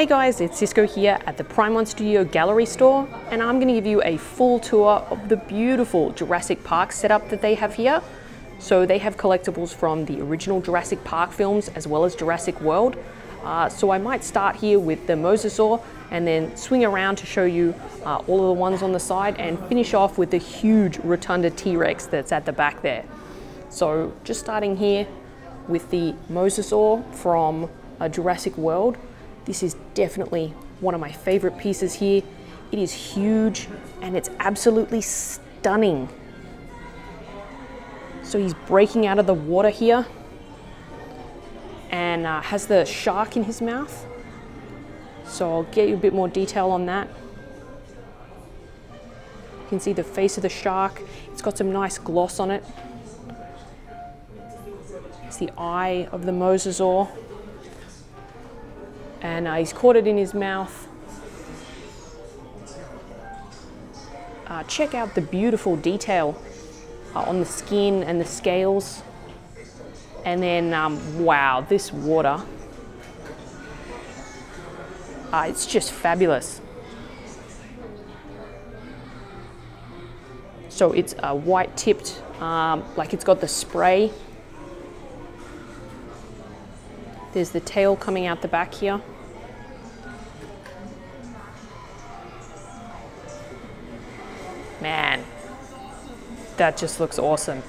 Hey guys, it's Sisko here at the Prime One Studio Gallery store, and I'm going to give you a full tour of the beautiful Jurassic Park setup that they have here. So they have collectibles from the original Jurassic Park films as well as Jurassic World. Uh, so I might start here with the Mosasaur and then swing around to show you uh, all of the ones on the side and finish off with the huge Rotunda T-Rex that's at the back there. So just starting here with the Mosasaur from uh, Jurassic World. This is definitely one of my favorite pieces here. It is huge and it's absolutely stunning. So he's breaking out of the water here and uh, has the shark in his mouth. So I'll get you a bit more detail on that. You can see the face of the shark. It's got some nice gloss on it. It's the eye of the mosasaur. And uh, he's caught it in his mouth. Uh, check out the beautiful detail uh, on the skin and the scales. And then, um, wow, this water. Uh, it's just fabulous. So it's uh, white tipped, um, like it's got the spray. There's the tail coming out the back here. Man, that just looks awesome.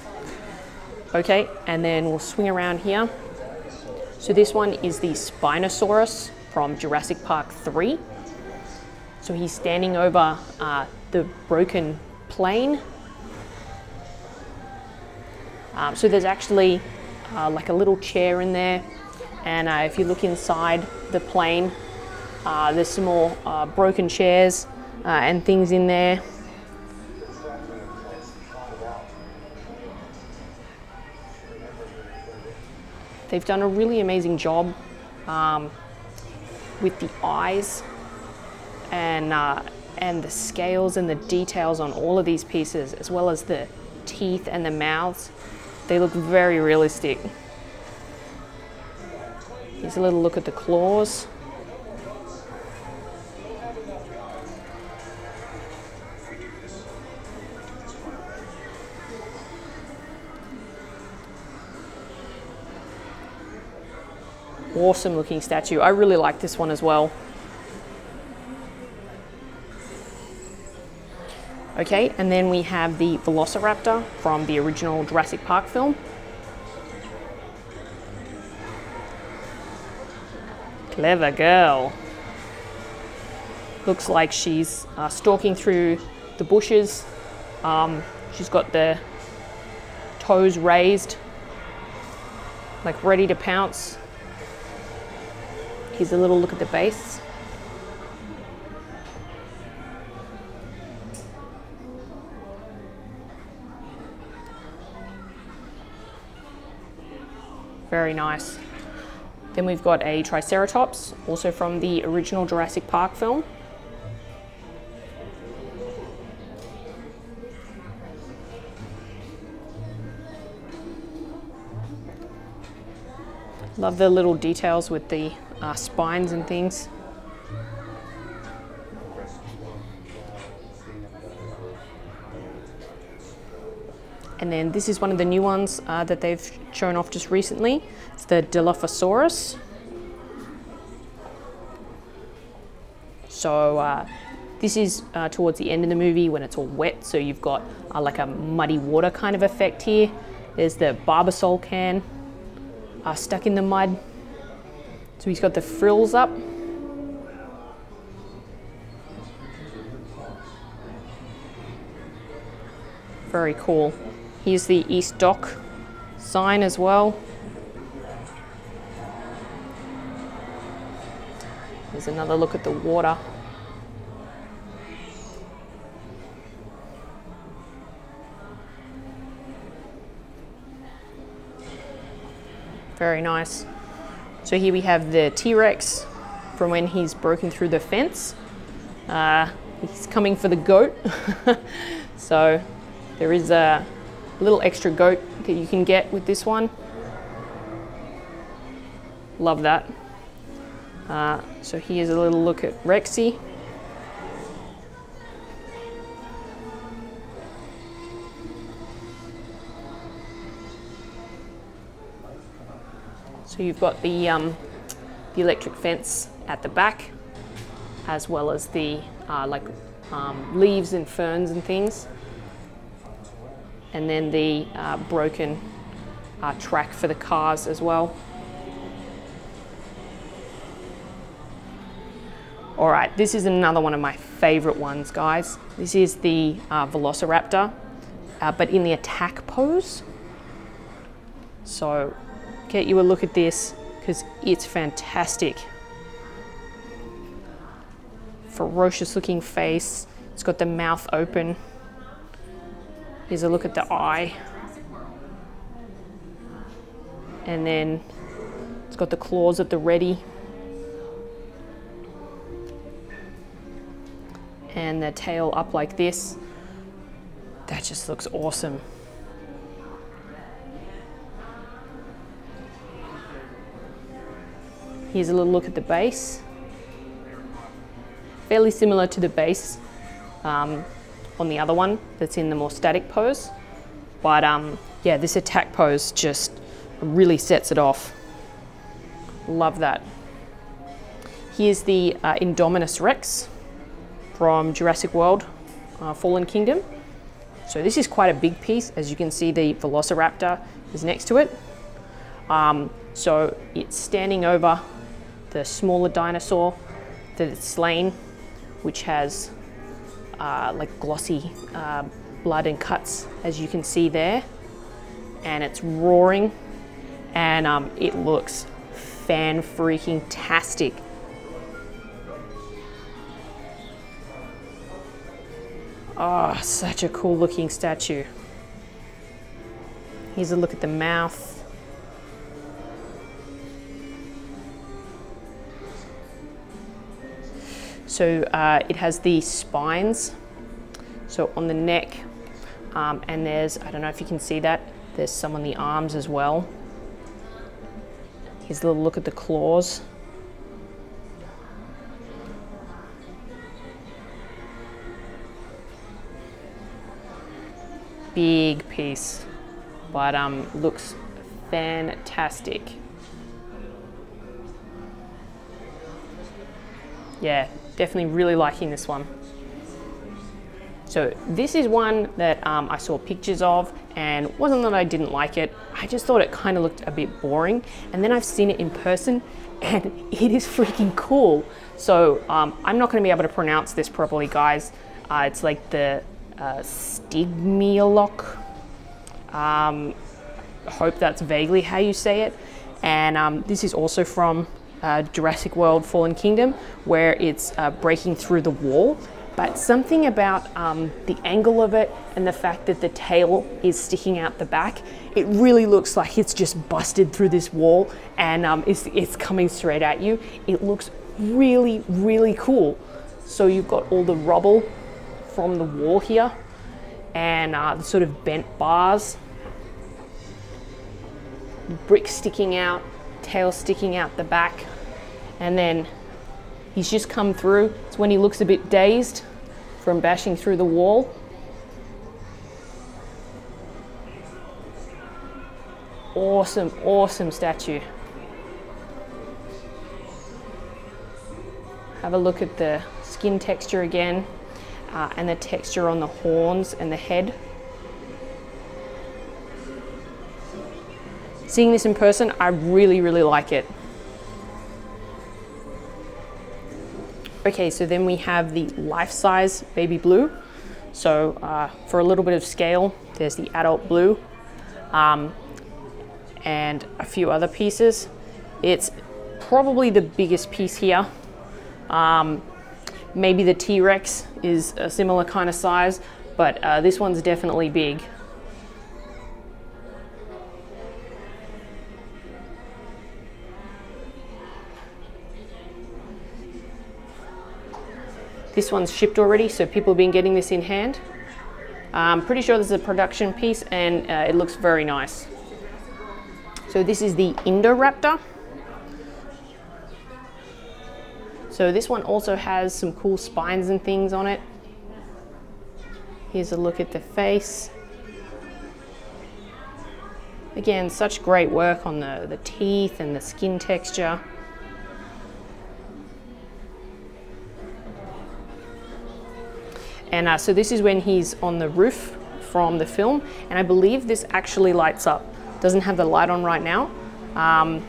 Okay, and then we'll swing around here. So this one is the Spinosaurus from Jurassic Park 3. So he's standing over uh, the broken plane. Um, so there's actually uh, like a little chair in there. And uh, if you look inside the plane, uh, there's some more uh, broken chairs uh, and things in there. They've done a really amazing job um, with the eyes and, uh, and the scales and the details on all of these pieces, as well as the teeth and the mouths. They look very realistic. Here's a little look at the claws. awesome looking statue. I really like this one as well. Okay, and then we have the Velociraptor from the original Jurassic Park film. Clever girl. Looks like she's uh, stalking through the bushes. Um, she's got the toes raised, like ready to pounce. Here's a little look at the base. Very nice. Then we've got a Triceratops, also from the original Jurassic Park film. Love the little details with the uh, spines and things. And then this is one of the new ones uh, that they've shown off just recently. It's the Dilophosaurus. So uh, this is uh, towards the end of the movie when it's all wet. So you've got uh, like a muddy water kind of effect here. There's the Barbasol can uh, stuck in the mud. So he's got the frills up. Very cool. Here's the East Dock sign as well. Here's another look at the water. Very nice. So here we have the T-Rex from when he's broken through the fence. Uh, he's coming for the goat. so there is a little extra goat that you can get with this one. Love that. Uh, so here's a little look at Rexy. So you've got the, um, the electric fence at the back, as well as the uh, like um, leaves and ferns and things. And then the uh, broken uh, track for the cars as well. All right, this is another one of my favorite ones, guys. This is the uh, Velociraptor, uh, but in the attack pose. So get you a look at this because it's fantastic. Ferocious looking face. It's got the mouth open. Here's a look at the eye. And then it's got the claws at the ready. And the tail up like this. That just looks awesome. Here's a little look at the base. Fairly similar to the base um, on the other one that's in the more static pose. But um, yeah, this attack pose just really sets it off. Love that. Here's the uh, Indominus Rex from Jurassic World uh, Fallen Kingdom. So this is quite a big piece. As you can see, the Velociraptor is next to it. Um, so it's standing over the smaller dinosaur that it's slain, which has uh, like glossy uh, blood and cuts, as you can see there. And it's roaring, and um, it looks fan freaking tastic. Oh, such a cool looking statue. Here's a look at the mouth. So uh, it has the spines, so on the neck, um, and there's, I don't know if you can see that, there's some on the arms as well. Here's a little look at the claws. Big piece, but um, looks fantastic. Yeah, definitely really liking this one. So this is one that um, I saw pictures of and wasn't that I didn't like it, I just thought it kind of looked a bit boring. And then I've seen it in person and it is freaking cool. So um, I'm not gonna be able to pronounce this properly, guys. Uh, it's like the uh, Stygmoloch. Um, hope that's vaguely how you say it. And um, this is also from uh, Jurassic World Fallen Kingdom, where it's uh, breaking through the wall. But something about um, the angle of it and the fact that the tail is sticking out the back, it really looks like it's just busted through this wall and um, it's, it's coming straight at you. It looks really, really cool. So you've got all the rubble from the wall here and uh, the sort of bent bars, brick sticking out, tail sticking out the back. And then he's just come through. It's when he looks a bit dazed from bashing through the wall. Awesome, awesome statue. Have a look at the skin texture again uh, and the texture on the horns and the head. Seeing this in person, I really, really like it. Okay, so then we have the life-size baby blue. So uh, for a little bit of scale, there's the adult blue um, and a few other pieces. It's probably the biggest piece here. Um, maybe the T-Rex is a similar kind of size, but uh, this one's definitely big. This one's shipped already, so people have been getting this in hand. I'm pretty sure this is a production piece and uh, it looks very nice. So this is the Indoraptor. So this one also has some cool spines and things on it. Here's a look at the face. Again, such great work on the, the teeth and the skin texture. And uh, so this is when he's on the roof from the film, and I believe this actually lights up. Doesn't have the light on right now, um,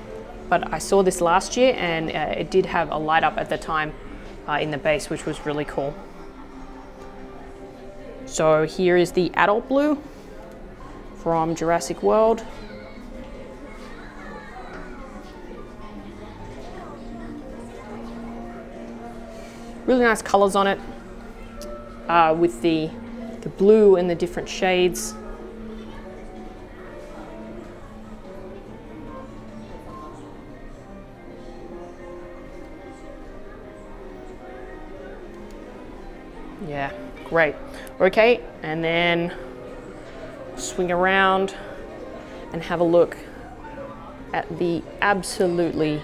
but I saw this last year and uh, it did have a light up at the time uh, in the base, which was really cool. So here is the adult blue from Jurassic World. Really nice colors on it uh, with the, the blue and the different shades. Yeah, great. Okay, and then swing around and have a look at the absolutely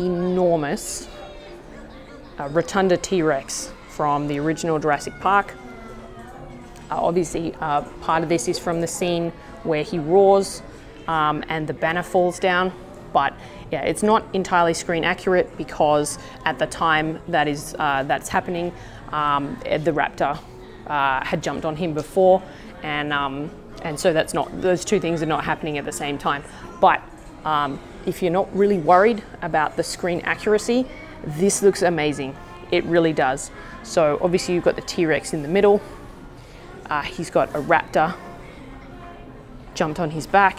enormous uh, Rotunda T-Rex from the original Jurassic Park. Uh, obviously, uh, part of this is from the scene where he roars um, and the banner falls down, but yeah, it's not entirely screen accurate because at the time that is uh, that's happening, um, the raptor uh, had jumped on him before, and um, and so that's not those two things are not happening at the same time. But um, if you're not really worried about the screen accuracy, this looks amazing. It really does. So obviously you've got the T-Rex in the middle. Uh, he's got a raptor jumped on his back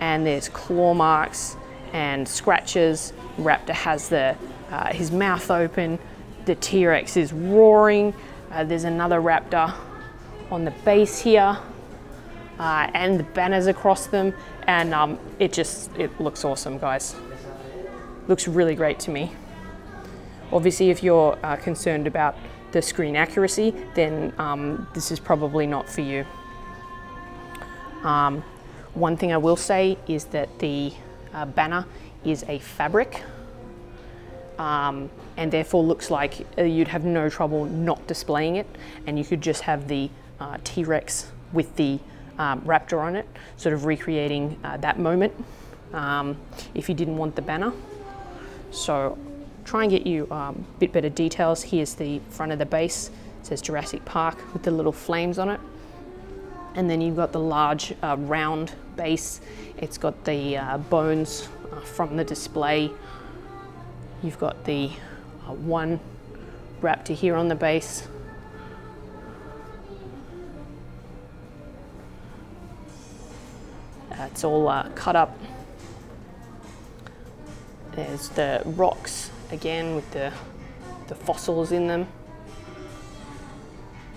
and there's claw marks and scratches. Raptor has the, uh, his mouth open. The T-Rex is roaring. Uh, there's another raptor on the base here. Uh, and the banners across them and um, it just it looks awesome guys looks really great to me Obviously, if you're uh, concerned about the screen accuracy, then um, this is probably not for you. Um, one thing I will say is that the uh, banner is a fabric um, and therefore looks like uh, you'd have no trouble not displaying it and you could just have the uh, T-Rex with the um, raptor on it, sort of recreating uh, that moment um, if you didn't want the banner. So try and get you um, a bit better details. Here's the front of the base. It says Jurassic Park with the little flames on it. And then you've got the large uh, round base. It's got the uh, bones uh, from the display. You've got the uh, one raptor here on the base. it's all uh, cut up. There's the rocks again with the, the fossils in them.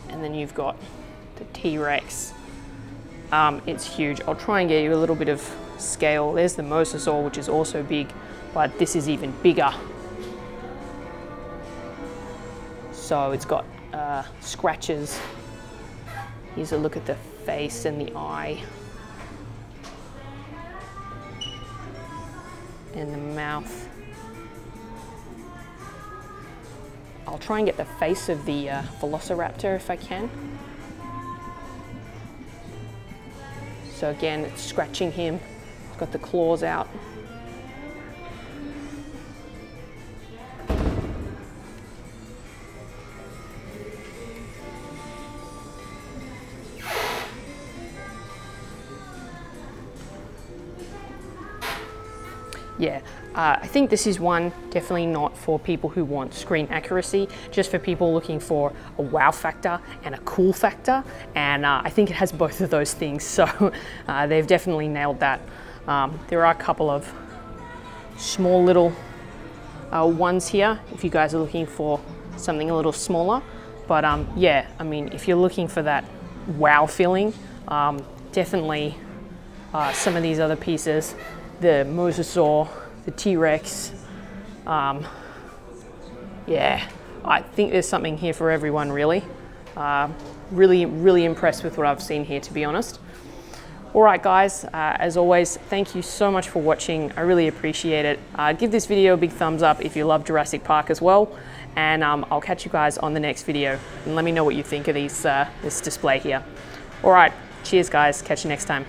And then you've got the T-Rex. Um, it's huge. I'll try and get you a little bit of scale. There's the Mosasaur, which is also big, but this is even bigger. So it's got uh, scratches. Here's a look at the face and the eye. And the mouth. I'll try and get the face of the uh, Velociraptor if I can. So again, it's scratching him. It's got the claws out. Uh, I think this is one definitely not for people who want screen accuracy, just for people looking for a wow factor and a cool factor. And uh, I think it has both of those things. So uh, they've definitely nailed that. Um, there are a couple of small little uh, ones here if you guys are looking for something a little smaller. But um, yeah, I mean, if you're looking for that wow feeling, um, definitely uh, some of these other pieces the mosasaur, the T-Rex. Um, yeah, I think there's something here for everyone really. Uh, really, really impressed with what I've seen here to be honest. All right, guys, uh, as always, thank you so much for watching. I really appreciate it. Uh, give this video a big thumbs up if you love Jurassic Park as well. And um, I'll catch you guys on the next video. And let me know what you think of these, uh, this display here. All right, cheers, guys. Catch you next time.